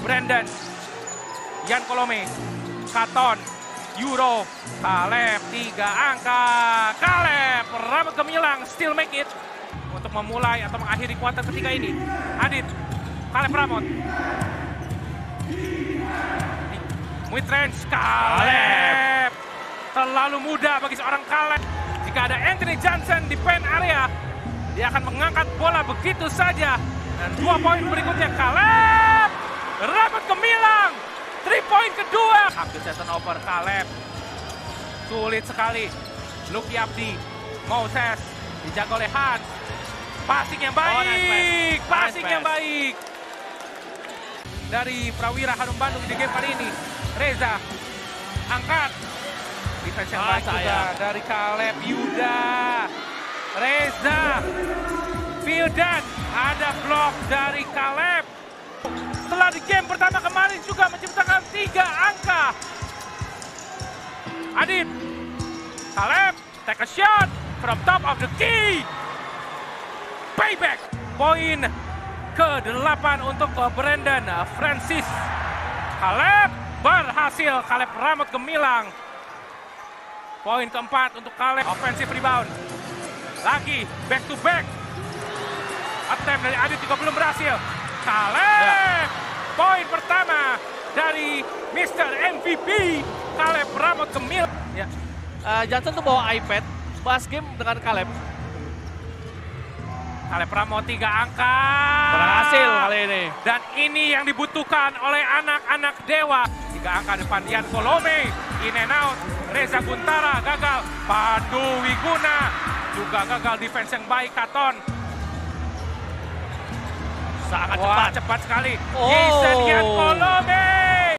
Brandon, Yan Kolome, Katon, Euro, Kaleb tiga angka, Kaleb rambut gemilang still make it untuk memulai atau mengakhiri kuarter ketiga ini. Adit, Kaleb Ramot, Mid range, Kaleb. Terlalu mudah bagi seorang Kaleb. Jika ada Anthony Johnson di pen area, dia akan mengangkat bola begitu saja. Dan dua poin berikutnya Kaleb. Rambut gemilang. Three point kedua. Hampir saya turnover Kaleb. Sulit sekali. Lucky Abdi. Moses. Dijaga oleh Hans. Passing yang baik. Oh, nice pass. Passing Nice yang baik. Dari Prawira Hanum Bandung di game kali ini. Reza. Angkat. Defense yang Ah, baik juga dari Kaleb Yuda. Reza. Vildan. Ada blok dari Kaleb. Di game pertama kemarin juga menciptakan tiga angka. Adit. Kaleb. Take a shot from top of the key. Payback. Poin ke-8 untuk Brandon Francis. Kaleb berhasil. Kaleb rambut gemilang. Poin keempat untuk Kaleb. Offensive rebound. Lagi back to back. Attempt dari Adit juga belum berhasil. Kaleb. Poin pertama dari Mr. MVP. Kaleb rambut gemilang. Ya. Eh, Johnson tuh bawa iPad, bahas game dengan Caleb. Kaleb Ramo tiga angka. Berhasil kali ini. Dan ini yang dibutuhkan oleh anak-anak Dewa. Tiga angka depan Dian Kolome, in and out. Reza Guntara gagal. Pandu Wiguna juga gagal defense yang baik Katon sangat cepat cepat sekali. Oh. Yesen Polo